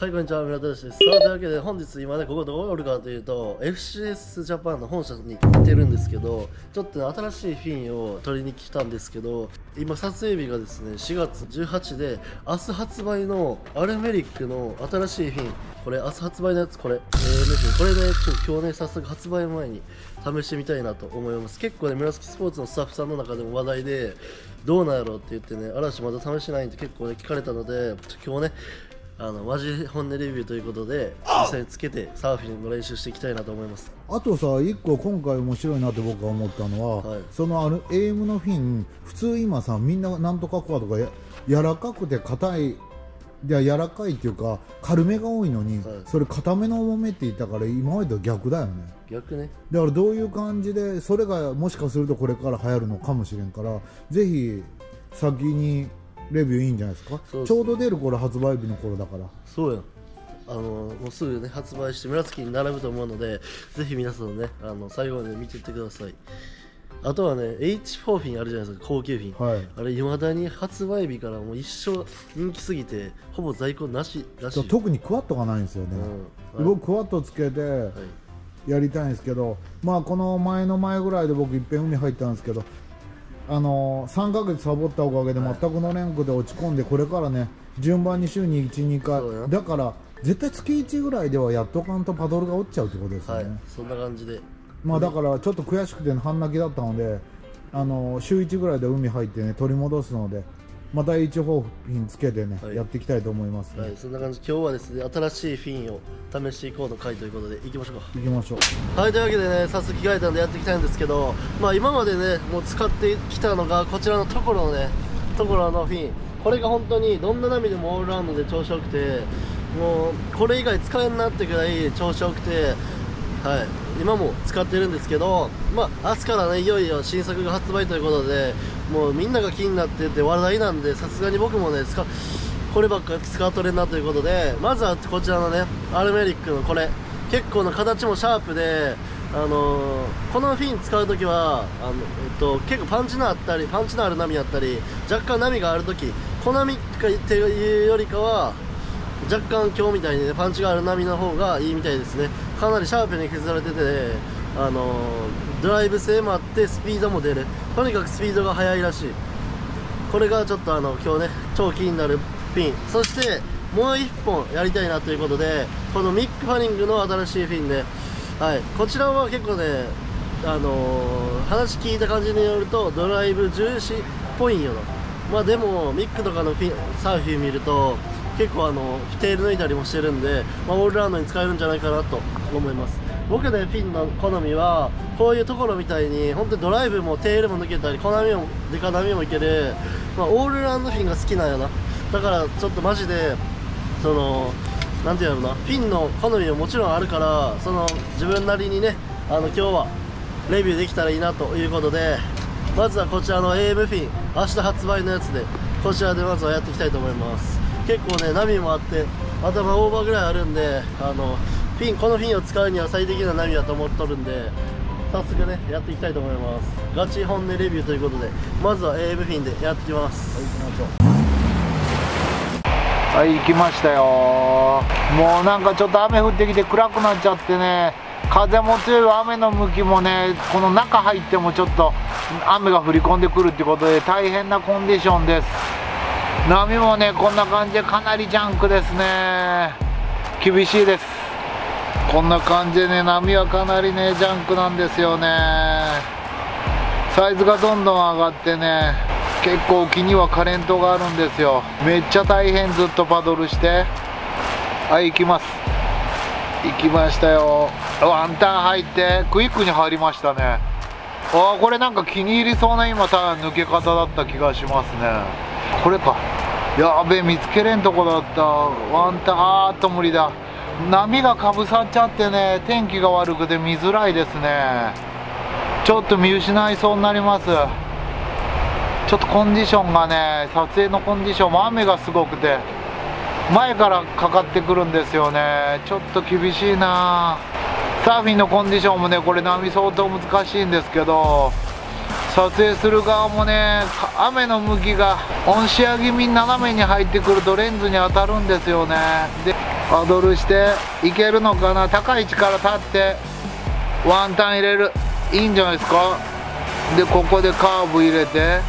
はい、こんにちは、村田です。さあ、というわけで、本日今ね、ここどこにおるかというと、FCS ジャパンの本社に来てるんですけど、ちょっと、ね、新しいフィンを取りに来たんですけど、今、撮影日がですね、4月18で、明日発売のアルメリックの新しいフィン、これ、明日発売のやつ、これ、えー、これね、ちょっと今日ね、早速発売前に試してみたいなと思います。結構ね、紫スポーツのスタッフさんの中でも話題で、どうなんやろうって言ってね、嵐まだ試してないんって結構ね、聞かれたので、今日ね、あのマジ本音レビューということで実際につけてサーフィンの練習していきたいなと思います。あとさ一個今回面白いなって僕が思ったのは、はい。そのあの AM のフィン普通今さみんななんとかコアとかや柔らかくて硬いいや柔らかいっていうか軽めが多いのに、はい。それ硬めの重めって言ったから今までと逆だよね。逆ね。だからどういう感じでそれがもしかするとこれから流行るのかもしれんからぜひ先にレビューいいんじゃないですか？ね。ちょうど出る頃発売日の頃だから。そうやん。あのもうすぐね発売して紫に並ぶと思うのでぜひ皆さんねあの最後まで見ていってください。あとはね H4 フィンあるじゃないですか高級フィン、はい。あれいまだに発売日からもう一生人気すぎてほぼ在庫なしらし。い特にクワットがないんですよね、うん。僕クワットつけて、はい。やりたいんですけど、まあ、この前の前ぐらいで僕いっぺん海入ったんですけどあの3ヶ月サボったおかげで全く乗れんくで落ち込んでこれからね順番に週に12そうや回だから絶対月1ぐらいではやっとかんとパドルが落ちちゃうってことですよはい。ね、そんな感じで。まあ、だからちょっと悔しくて半泣きだったのであの週1ぐらいで海入ってね取り戻すのでまた H フォーフィンつけてね、はい。やっていきたいと思います、ね。はい、そんな感じ。今日はですね新しいフィンを試していこうの回ということでいきましょう。か行きましょう。はいというわけでね早速着替えたんでやっていきたいんですけどまあ今までねもう使ってきたのがこちらのところのねところのフィン。これが本当にどんな波でもオールラウンドで調子よくてもうこれ以外使えんなってくらい調子よくてはい。今も使ってるんですけどまあ明日からねいよいよ新作が発売ということでもうみんなが気になってて話題なんでさすがに僕もねこればっか使っとれんなということでまずはこちらのねアルメリックのこれ。結構の形もシャープであのーこのフィン使うときはあの、えっと、結構パンチのあったりパンチのある波あったり若干波があるとき小波っていうよりかは若干今日みたいにねパンチがある波の方がいいみたいですね。かなりシャープに削られててあのドライブ性もあってスピードも出る。とにかくスピードが速いらしい。これがちょっとあの今日ね超気になるピン。そしてもう1本やりたいなということでこのミック・ファニングの新しいフィンで、はい、こちらは結構ねあのー話聞いた感じによるとドライブ重視っぽいんよ。なまあでもミックとかのフィサーフィン見ると結構あのテール抜いたりもしてるんで、まあ、オールラウンドに使えるんじゃないかなと思います。僕ねフィンの好みはこういうところみたいに本当にドライブもテールも抜けたり小波もデカ波もいける、まあ、オールラウンドフィンが好きなんやな。だからちょっとマジでそのなんていうな。フィンの好みももちろんあるからその自分なりにねあの今日はレビューできたらいいなということでまずはこちらの AM フィン明日発売のやつでこちらでまずはやっていきたいと思います。結構ね波もあって頭オーバーぐらいあるんであのフィンこのフィンを使うには最適な波だと思っとるんで早速ねやっていきたいと思います。ガチ本音レビューということでまずは AM フィンでやっていきます。行きましょう。はい行きましたよ。もうなんかちょっと雨降ってきて暗くなっちゃってね風も強い雨の向きもねこの中入ってもちょっと雨が降り込んでくるってことで大変なコンディションです。波もねこんな感じでかなりジャンクですね。厳しいですこんな感じでね波はかなりねジャンクなんですよね。サイズがどんどん上がってね結構沖にはカレントがあるんですよ。めっちゃ大変ずっとパドルして。はい行きます。行きましたよ。ワンタン入ってクイックに入りましたね。あーこれなんか気に入りそうな今た抜け方だった気がしますね。これか。やべえ見つけれんとこだった。ワンタンあーっと無理だ。波がかぶさっちゃってね天気が悪くて見づらいですね。ちょっと見失いそうになります。ちょっとコンディションがね撮影のコンディションも雨がすごくて前からかかってくるんですよね。ちょっと厳しいな。サーフィンのコンディションもねこれ波相当難しいんですけど撮影する側もね雨の向きがオンシア気味に斜めに入ってくるとレンズに当たるんですよね。でパドルしていけるのかな？高い位置から立ってワンタン入れる。いいんじゃないですか？でここでカーブ入れて。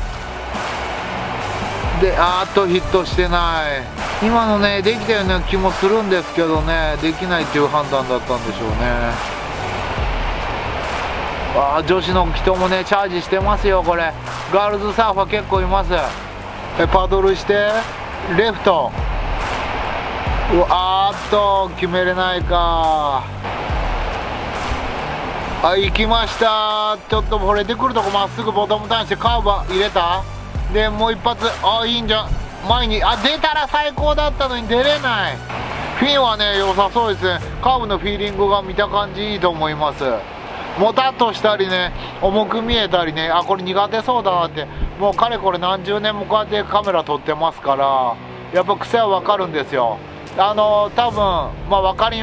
であーっとヒットしてない。今のねできたような気もするんですけどね。できないっていう判断だったんでしょうね。あ女子の人もねチャージしてますよこれ。ガールズサーファー結構います。パドルしてレフト。うわあっと決めれないか。あ行きました。ちょっと惚れてくるとこまっすぐボトムターンしてカーブ入れた。でもう一発。あいいんじゃ前に。あ出たら最高だったのに出れない。フィンはね良さそうですね。カーブのフィーリングが見た感じいいと思います。もたっとしたりね重く見えたりね。あこれ苦手そうだなって。もうかれこれ何十年もこうやってカメラ撮ってますからやっぱ癖は分かるんですよ。あの多分まあ分かり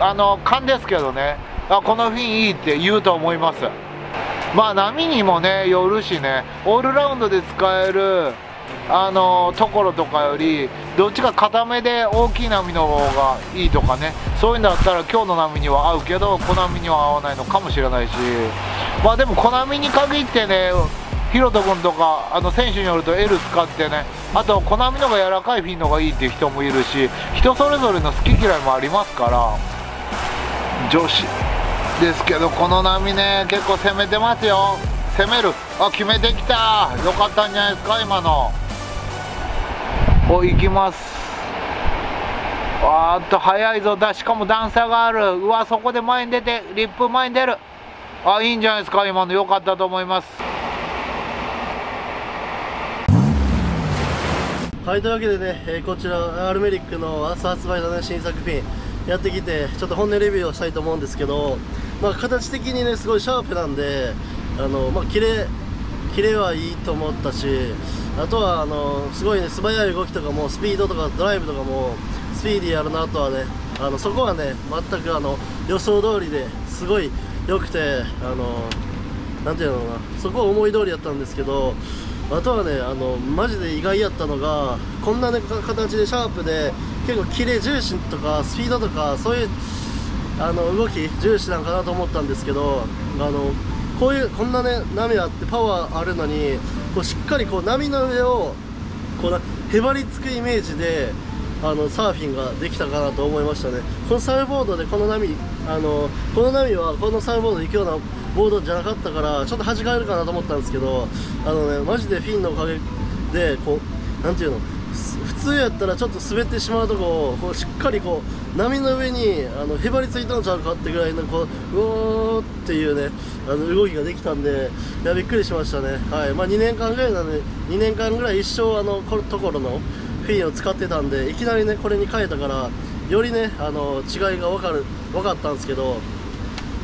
あの勘ですけどね。あこのフィンいいって言うと思います。まあ波にもねよるしね。オールラウンドで使えるあのところとかよりどっちか固めで大きい波の方がいいとかね。そういうんだったら今日の波には合うけど小波には合わないのかもしれないし。まあでも小波に限ってねヒロト君とかあの選手によると L 使ってねあと小波の方が柔らかいフィンの方がいいっていう人もいるし人それぞれの好き嫌いもありますから女子ですけどこの波ね結構攻めてますよ。攻める。あ決めてきた。よかったんじゃないですか今の。お行きます。あっと速いぞ。だしかも段差がある。うわそこで前に出てリップ前に出る。あいいんじゃないですか今の。良かったと思います。はいというわけでね、えーこちらアルメリックの明日発売のね新作フィンやってきてちょっと本音レビューをしたいと思うんですけどまあ形的にねすごいシャープなんであのまあ綺麗綺麗はいいと思ったしあとはあのすごいね素早い動きとかもスピードとかドライブとかもスピーディーやるなとはねあのそこはね全くあの予想通りですごい良くてあのなんていうのかなそこは思い通りやったんですけどあとはねあのマジで意外やったのがこんなね形でシャープで結構キレ重視とかスピードとかそういうあの動き重視なんかなと思ったんですけどあのこういうこんなね波あってパワーあるのにこうしっかりこう波の上をこうなへばりつくイメージであのサーフィンができたかなと思いましたね。このサーフボードでこの波あのこの波はこのサーフボードで行くようなボードじゃなかったからちょっと端がえるかなと思ったんですけどあのねマジでフィンのおかげでこうなんていうの普通やったらちょっと滑ってしまうとこをこうしっかりこう波の上にあのへばりついたんちゃうかってぐらいのこううおーっていうねあの動きができたんでいやびっくりしましたね。はい。まあ2年間ぐらいなんで2年間ぐらい一生あのこのところのフィンを使ってたんでいきなりねこれに変えたからよりねあの違いが分かる分かったんですけど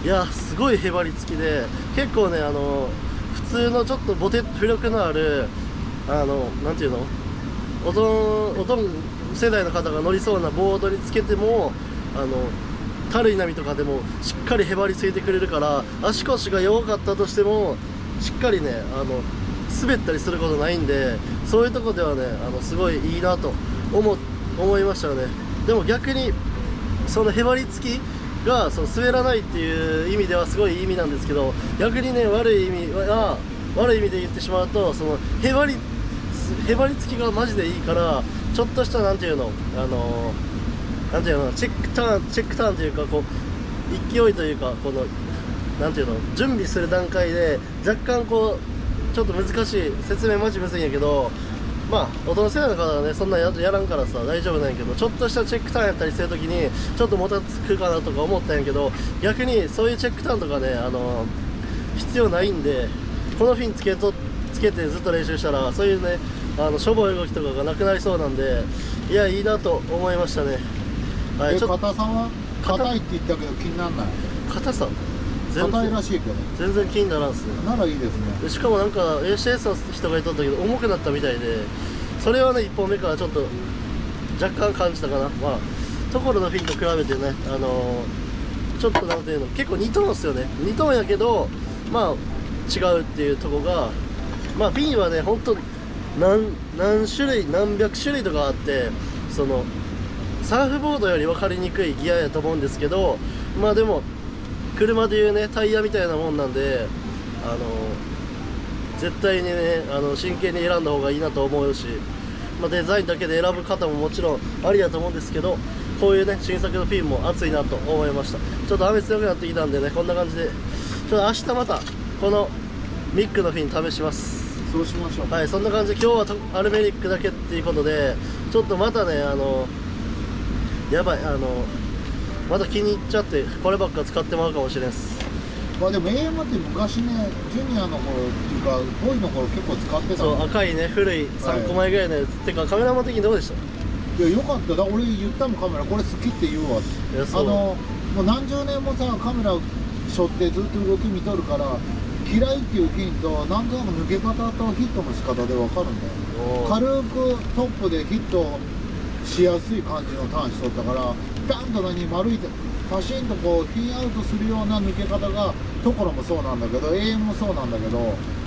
いやすごいへばりつきで結構ねあの普通のちょっとボテ浮力のあるあのなんていうのおとんおとん世代の方が乗りそうなボードにつけてもあのたるい波とかでもしっかりへばりついてくれるから足腰が弱かったとしてもしっかりねあの滑ったりすることないんでそういうとこではねあのすごいいいなと思思いましたよね。でも逆にそのへばりつきがその滑らないっていう意味ではすごいいい意味なんですけど逆にね悪い意味は悪い意味で言ってしまうとそのへばりへばりつきがマジでいいからちょっとしたなんていうのあのなんていうのチェックターンチェックターンというかこう勢いというかこのなんていうの準備する段階で若干こうちょっと難しい説明マジむずいんやけどまあ大人世代の方はねそんなややらんからさ大丈夫なんやけどちょっとしたチェックターンやったりするときにちょっともたつくかなとか思ったんやけど逆にそういうチェックターンとかねあの必要ないんでこのフィンつけとつけてずっと練習したらそういうねあのしょぼい動きとかがなくなりそうなんでいやいいなと思いましたね。はいえちょっと硬さは？硬硬いって言ったけど気にならない？硬さ？全硬いら然しいけど。全然気にならんっすね。ならいいですね。でしかもなんか ACS の人が言っとったけど重くなったみたいでそれはね1本目からちょっと若干感じたかな。まあところのフィンと比べてねあのーちょっとなんていうの結構2トーンっすよね。2トーンやけどまあ違うっていうとこがまあフィンはね本当何何種類何百種類とかあってそのサーフボードより分かりにくいギアやと思うんですけどまあでも車でいうねタイヤみたいなもんなんであの絶対にねあの真剣に選んだ方がいいなと思うし、まあ、デザインだけで選ぶ方ももちろんありだと思うんですけどこういうね新作のフィンも熱いなと思いました。ちょっと雨強くなってきたんでねこんな感じでちょっと明日またこのミックのフィン試します。そうしましょう。はいそんな感じで今日はとアルメリックだけっていうことでちょっとまたねあのやばいあのまた気に入っちゃってこればっか使ってもらうかもしれんす。まあでも AM って昔ねジュニアの頃っていうかボーイの頃結構使ってた。そうの赤いね古い3個前ぐらいのやつ、てかカメラマン的にどうでした？いやよかった。だ俺言ったもんカメラ。これ好きって言うわ。いやそうあのもう何十年もさカメラ背負ってずっと動き見とるから嫌いっていうヒントなんとなく抜け方とヒットの仕方で分かるんだよ。軽くトップでヒットしやすい感じのターンしとったからバンと何丸いパシンとこうピンアウトするような抜け方がところもそうなんだけど AM もそうなんだけど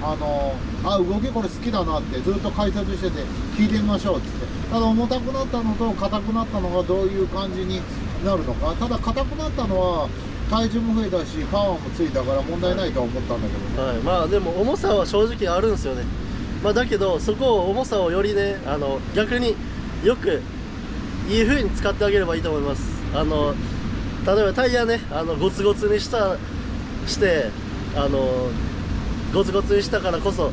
あのあ動きこれ好きだなってずっと解説してて聞いてみましょうっつって。ただ重たくなったのと硬くなったのがどういう感じになるのか。ただ硬くなったのは体重も増えたしパワーもついたから問題ないとは思ったんだけどね、はい、まあでも重さは正直あるんですよね、まあ、だけどそこを重さをよりねあの逆によくいい風に使ってあげればいいと思います。あの例えばタイヤねあのゴツゴツにしたしてあのゴツゴツにしたからこそ、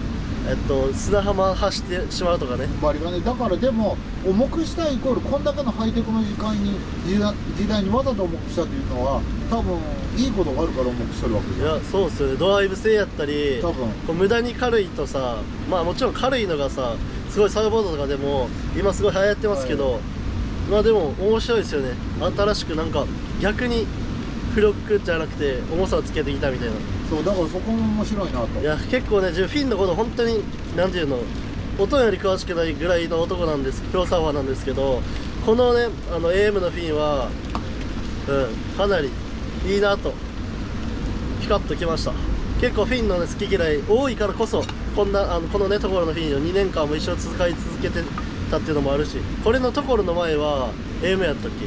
えっと、砂浜走ってしまうとかね。バリがね。だからでも重くしたイコールこんだけのハイテクの時間に時代にわざと重くしたというのは多分いいことがあるから重くしてるわけいじゃんやそうっすよね。ドライブ性やったり多分。こう無駄に軽いとさまあもちろん軽いのがさすごいサーフボードとかでも今すごい流行ってますけど、まあでも面白いですよね。新しくなんか逆にフロックじゃなくて重さをつけてきたみたいな。そうだからそこも面白いなと。いや結構ね自分フィンのこと本当になんていうの音より詳しくないぐらいの男なんですプロサーファーなんですけどこのねあの AM のフィンはうんかなりいいなとピカッときました。結構フィンの、ね、好き嫌い多いからこそこんなあのこのねところのフィンを2年間も一緒に使い続けてたっていうのもあるしこれのところの前は AM やったっけ？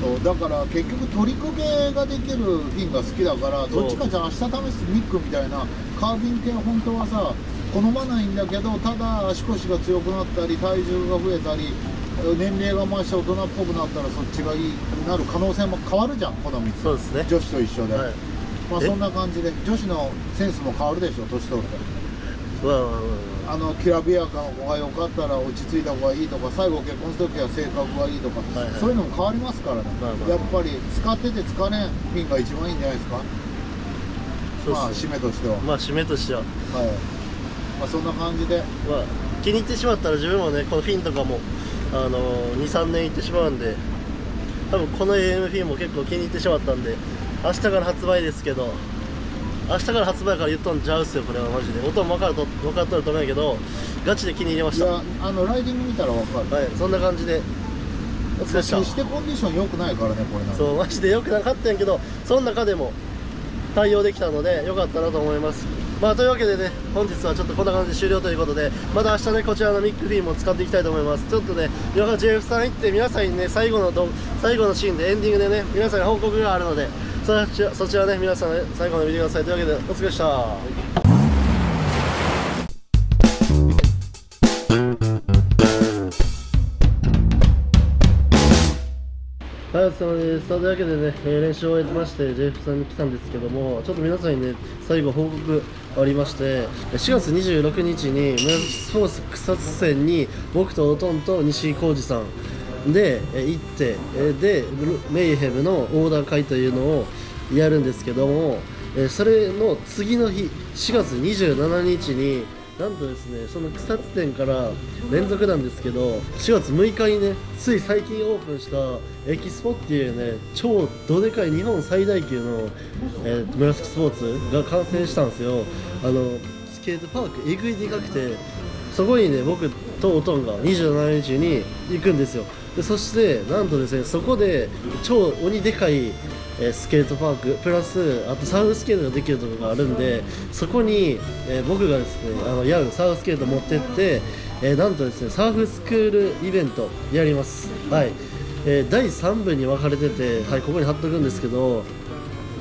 そうだから結局トリック系ができるフィンが好きだからどっちかじゃあ明日試すミックみたいなカービン系本当はさ好まないんだけどただ足腰が強くなったり体重が増えたり年齢が増して大人っぽくなったらそっちがいいなる可能性も変わるじゃん好みってそうですね。女子と一緒で、はい。えまあそんな感じで女子のセンスも変わるでしょ年取るとあのきらびやかな子が良かったら落ち着いた方がいいとか最後結婚する時は性格がいいとか、はいはい。そういうのも変わりますからね、まあまあ。やっぱり使ってて疲れんピンが一番いいんじゃないですか？まあそうっす締めとしては、まあ締めとしては。はい。まあ、そんな感じで。まあ、気に入ってしまったら自分もねこのフィンとかも、あの23年いってしまうんで多分この AM フィンも結構気に入ってしまったんで明日から発売ですけど明日から発売から言っとんちゃうっすよこれはマジで。音も分かると分かっとると思うんやけどガチで気に入りました。はいやあのライディング見たら分かる、いそんな感じで。お疲れっした決してコンディション良くないからねこれなそうマジで良くなかったんやけどその中でも対応できたので良かったなと思います。まあというわけでね本日はちょっとこんな感じで終了ということでまた明日ねこちらのミックフィーも使っていきたいと思います。ちょっとね今から JF さん行って皆さんにね最後の動最後のシーンでエンディングでね皆さんに報告があるのでそちらそちらね皆さんね最後まで見てくださいというわけでお疲れでしたはい、お疲れ様です。というわけでね、えー練習を終えてまして、JF さんに来たんですけども、ちょっと皆さんにね、最後報告ありまして、4月26日に、村スポーツ草津戦に、僕とおとんと西井浩二さんで、行って、で、メイヘムのオーダー会というのをやるんですけども、それの次の日、4月27日に、なんとですねその草津店から連続なんですけど4月6日にねつい最近オープンしたエキスポっていうね超どでかい日本最大級の、えー、村スポーツが完成したんですよ。あのスケートパークえぐいでかくてそこにね僕とおとんが27日に行くんですよ。でそしてなんとですねそこで超鬼でかいえースケートパークプラスあとサーフスケートができるところがあるんでそこに、えー僕がですねあのやるサーフスケート持ってって、えーなんとですねサーフスクールイベントやります。はい。えー第3部に分かれてて、はい、ここに貼っとくんですけど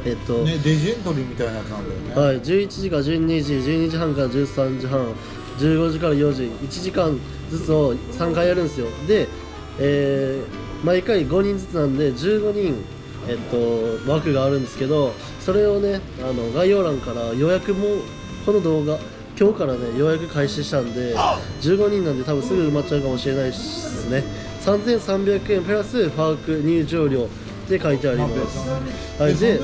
えっと、ねデジエントリーみたいなやつなんだよね。はい、11時から12時、12時半から13時半、15時から4時、1時間ずつを3回やるんですよ。で、えー毎回5人ずつなんで、15人、えっと、枠があるんですけど、それをね、あの概要欄から予約も、この動画、今日からね、予約開始したんで、15人なんで多分すぐ埋まっちゃうかもしれないですね。3300円プラスパーク入場料って書いてあります。はい、で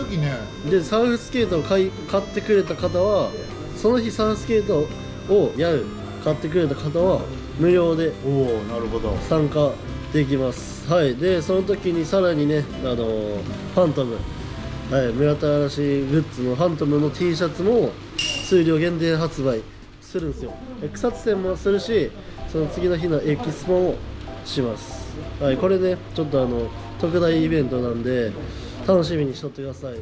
でサーフスケートを買い買ってくれた方はその日サーフスケートをやる買ってくれた方は無料でおおなるほど参加できます。はい。でその時にさらにねあのファントム。はい村田嵐グッズのファントムの T シャツも数量限定発売するんですよ。草津店もするしその次の日のエキスポもします。はいこれねちょっとあの特大イベントなんで楽しみにしとってください。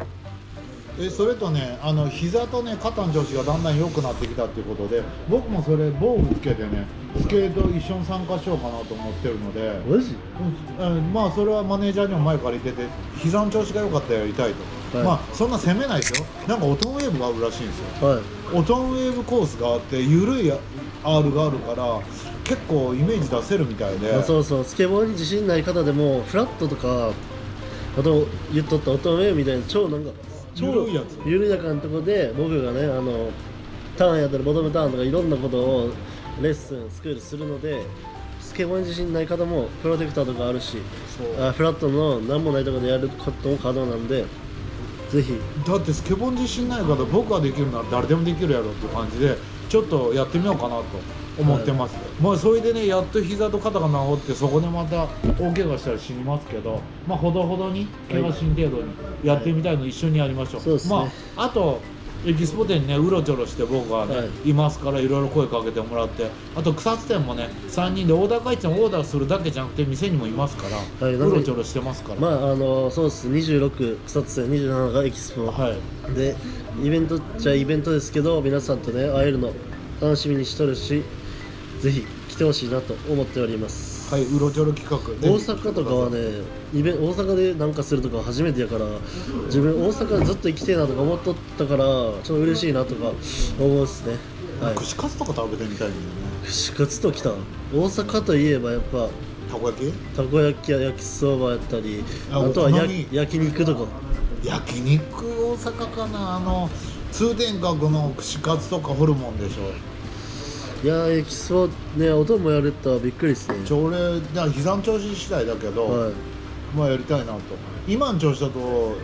えそれとねあの膝とね肩の調子がだんだん良くなってきたっていうことで僕もそれ防具つけてねスケート一緒に参加しようかなと思ってるので、マジ？うんうんまあそれはマネージャーにも前借りてて膝の調子が良かったらやりたいと、はい。まあそんな攻めないですよ。なんかオトンウェーブがあるらしいんですよ。はい。オトンウェーブコースがあって緩い R があるから結構イメージ出せるみたいで。あそうそう。スケボーに自信ない方でもフラットとかあと言っとったオトンウェイみたいな超なんか超緩いやつ。緩やかなとこで僕がねあのターンやったりボトムターンとかいろんなことをレッスンスクールするのでスケボーに自信ない方もプロテクターとかあるしあフラットの何もないところでやることも可能なんでぜひ。だってスケボー自信ないから僕ができるなら誰でもできるやろっていう感じでちょっとやってみようかなと思ってます、まあそれでねやっと膝と肩が治ってそこでまた大怪我したら死にますけどまあほどほどに怪我しん程度にやってみたいの一緒にやりましょう、そうですね。まああとエキスポ店にねうろちょろして僕はね、はい。い、ますからいろいろ声かけてもらってあと草津店もね3人でオーダー会長オーダーするだけじゃなくて店にもいますから、はいうろちょろしてますから、まああのそうです。26草津線27がエキスポ。はい。でイベントっちゃイベントですけど皆さんとね会えるの楽しみにしとるしぜひ来てほしいなと思っております、はいうろちょろ企画。大阪とかはねイベン大阪でなんかするとか初めてやから自分大阪ずっと行きてえなとか思っとったからちょっと嬉しいなとか思うっすね。はい。串カツとか食べてみたいんだよね。串カツと来た。大阪といえばやっぱたこ焼き？たこ焼きや焼きそばやったりああとはや焼肉とか。焼肉大阪かな？あの通天閣の串カツとかホルモンでしょいや焼きそばね音もやるったらびっくりっすね。ちょ俺だから膝の調子次第だけど、はい。まあやりたいなと。今の調子だと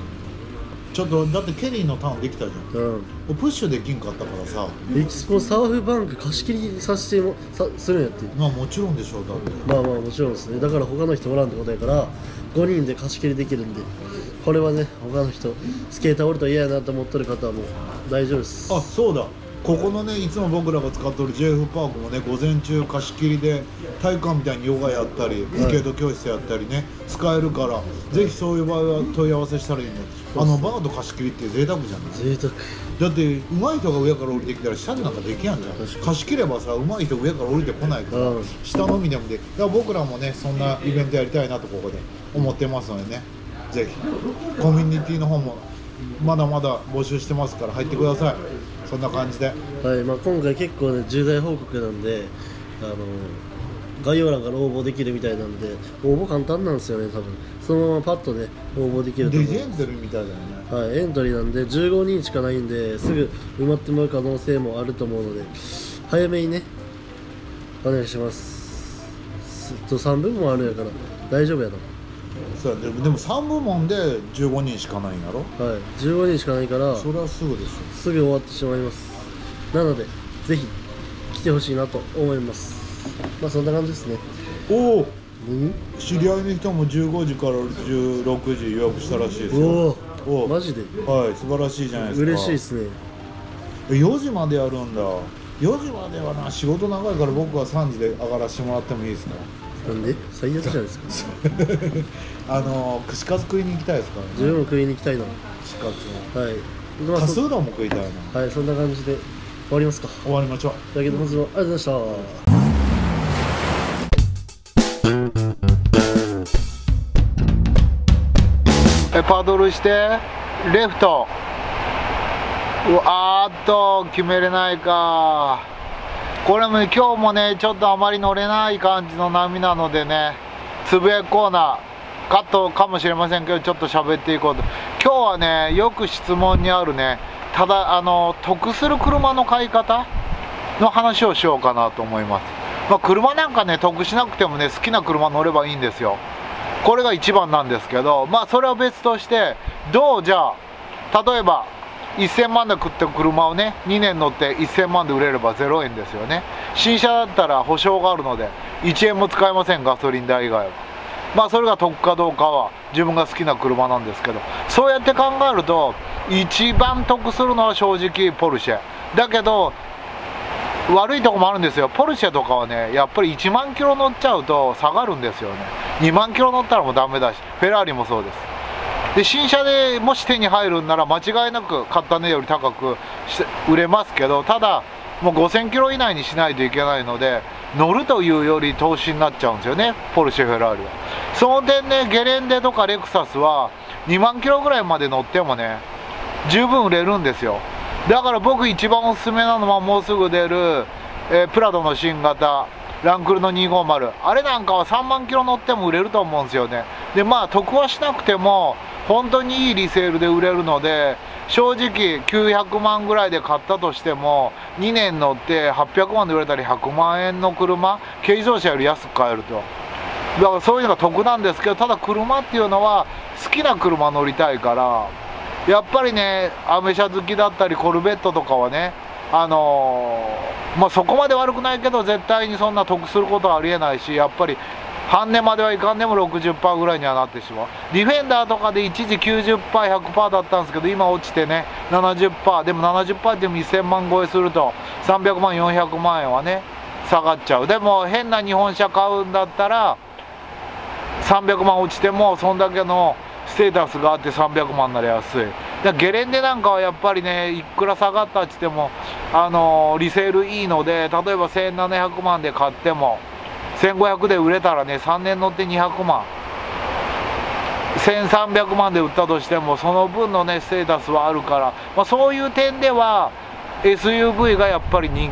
ちょっとだってケリーのターンできたじゃん。うん。プッシュできんかったからさ。エキスポサーフバンク貸し切りさせてもさするんやって。まあもちろんでしょうだって。まあまあもちろんですね。だから他の人おらんってことやから5人で貸し切りできるんで。これはね他の人スケーターおると嫌やなと思ってる方はもう大丈夫です。あそうだここのねいつも僕らが使ってる JF パークもね午前中貸し切りで体育館みたいにヨガやったりスケート教室やったりね、使えるからぜひそういう場合は問い合わせしたらいいね。あのバード貸し切りって贅沢じゃない？贅沢。だって上手い人が上から降りてきたら下でなんかできやんじゃん。貸し切ればさ上手い人上から降りてこないから、うん。下のみでもでだから僕らもねそんなイベントやりたいなとここで思ってますのでね。ぜひ。コミュニティの方もまだまだ募集してますから入ってくださいそんな感じで。はいまあ、今回結構ね重大報告なんであの概要欄から応募できるみたいなんで応募簡単なんですよね多分。そのままパッとね応募できるとレジェンドルみたいだよね。はい、エントリーなんで15人しかないんですぐ埋まってもらう可能性もあると思うので早めにねお願いします。すと3分もあるやから大丈夫やなそうやでもでも3部門で15人しかないんやろ？はい。15人しかないからそれはすぐでしすぐ終わってしまいます。なのでぜひ来てほしいなと思います。まあそんな感じですね。ょお。お何知り合いの人も15時から16時予約したらしいですよ。おお。おマジで？はい素晴らしいじゃないですか。嬉しいですね。え4時までやるんだ。4時まではな仕事長いから僕は3時で上がらせてもらってもいいですか？なんで？最悪じゃないですか。あの串カツ食いに行きたいですから自分ねも食いに行きたいな。串カツはい。カスうどんも食いたいな。はいそんな感じで。終わりますか。終わりましょう。というわけで本日もありがとうございました。パドルしてレフト。うわーっと決めれないかこれも、ね、今日もねちょっとあまり乗れない感じの波なのでねつぶやきコーナーカットかもしれませんけどちょっと喋っていこうと。今日はねよく質問にあるねただあの得する車の買い方の話をしようかなと思います、まあ、車なんかね得しなくてもね好きな車乗ればいいんですよ。これが一番なんですけどまあそれは別としてどうじゃあ例えば1000万で食って車をね2年乗って1000万で売れれば0円ですよね。新車だったら保証があるので1円も使えませんガソリン代以外は。まあそれが得かどうかは自分が好きな車なんですけど。そうやって考えると一番得するのは正直ポルシェ。だけど悪いとこもあるんですよ。ポルシェとかはねやっぱり1万キロ乗っちゃうと下がるんですよね。2万キロ乗ったらもうダメだしフェラーリもそうです。で新車でもし手に入るんなら間違いなく買った値より高く売れますけどただもう5000キロ以内にしないといけないので乗るというより投資になっちゃうんですよねポルシェフェラーリは。その点ねゲレンデとかレクサスは2万キロぐらいまで乗ってもね十分売れるんですよ。だから僕一番おすすめなのはもうすぐ出る、えー、プラドの新型ランクルの250あれなんかは3万キロ乗っても売れると思うんですよね。でまあ得はしなくても本当にいいリセールで売れるので正直900万ぐらいで買ったとしても2年乗って800万で売れたり100万円の車軽自動車より安く買えると。だからそういうのが得なんですけどただ車っていうのは好きな車乗りたいからやっぱりねアメ車好きだったりコルベットとかはねあのー、まあそこまで悪くないけど絶対にそんな得することはありえないしやっぱり半値まではいかんでも60%ぐらいにはなってしまう。ディフェンダーとかで一時 90%100% だったんですけど今落ちてね70%でも70%でも1000万超えすると300万400万円はね下がっちゃう。でも変な日本車買うんだったら300万落ちてもそんだけのステータスがあって300万なら安い。だゲレンデなんかはやっぱりねいくら下がったっつってもあのー、リセールいいので例えば1700万で買っても1500で売れたらね3年乗って200万。1300万で売ったとしてもその分のねステータスはあるから、まあ、そういう点では SUV がやっぱり人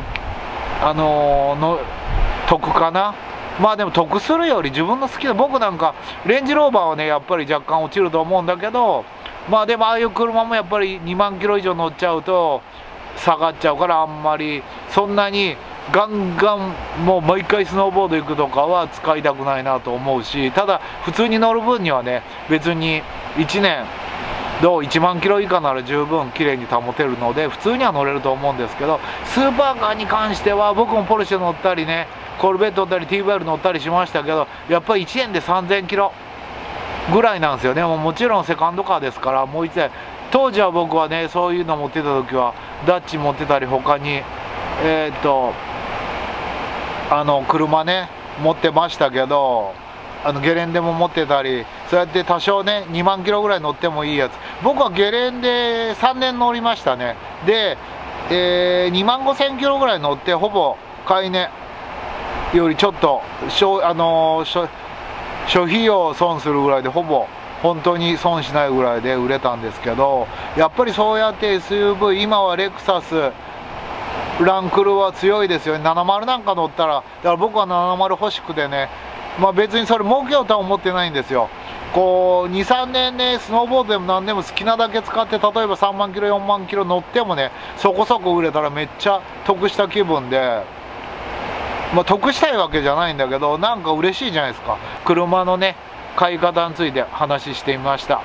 あのー、の得かな。まあでも得するより自分の好きな僕なんかレンジローバーはねやっぱり若干落ちると思うんだけどまあでもああいう車もやっぱり2万キロ以上乗っちゃうと下がっちゃうからあんまりそんなにガンガンもう毎回スノーボード行くとかは使いたくないなと思うしただ普通に乗る分にはね別に1年どう1万キロ以下なら十分綺麗に保てるので普通には乗れると思うんですけどスーパーカーに関しては僕もポルシェ乗ったりねコルベット乗ったり T- バイル乗ったりしましたけどやっぱり1年で3000キロぐらいなんですよね。もうもちろんセカンドカーですからもう1台当時は僕はねそういうの持ってた時はダッチ持ってたり他にえー、っとあの車ね持ってましたけどあのゲレンデも持ってたりそうやって多少ね2万キロぐらい乗ってもいいやつ。僕はゲレンデ3年乗りましたね。で、えー、2万5千キロぐらい乗ってほぼ買い値よりちょっとあのー、諸費用損するぐらいでほぼ本当に損しないぐらいで売れたんですけどやっぱりそうやって SUV 今はレクサスランクルは強いですよね。70なんか乗ったらだから僕は70欲しくてね。まあ別にそれ儲けようとは思ってないんですよ。こう23年ねスノーボードでも何でも好きなだけ使って例えば3万キロ4万キロ乗ってもねそこそこ売れたらめっちゃ得した気分でまあ得したいわけじゃないんだけどなんか嬉しいじゃないですか。車のね買い方について話してみました。